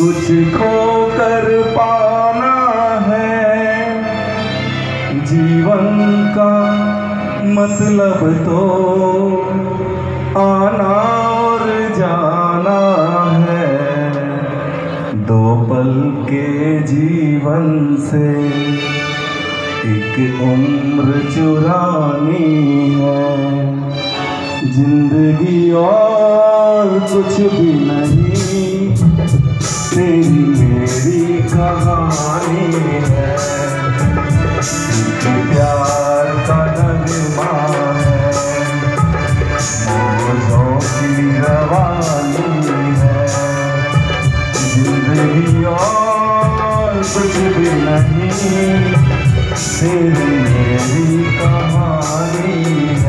कुछ खो कर पाना है। जीवन का मतलब तो आना और जाना है। दो पल के जीवन से एक उम्र चुरानी कुछ भी नहीं, तेरी मेरी कहानी है। प्यार का नगमा है। की रवानी है। ज़िंदगी और कुछ भी नहीं, तेरी मेरी कहानी है।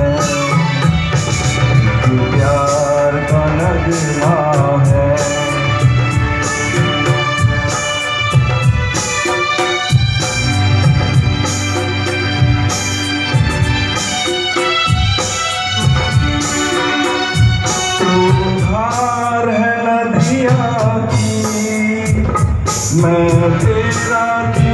मैं तेरा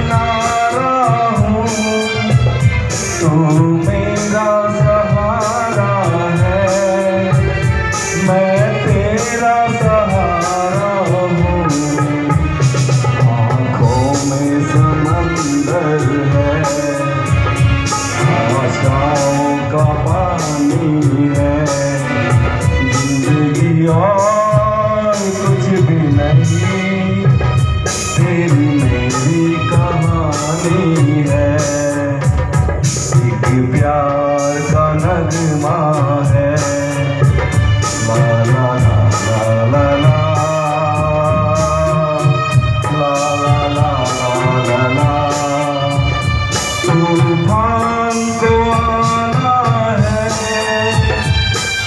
तूफ़ान को आना है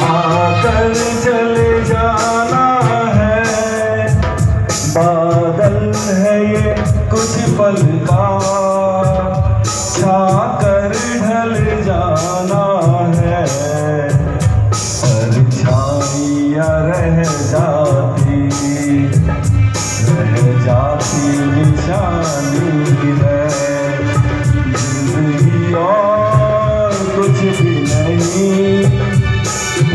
आकर बादल है ये कुछ पल का। छाकर ढल जाना है। परछाइयाँ रह जाती रह जाती निशानी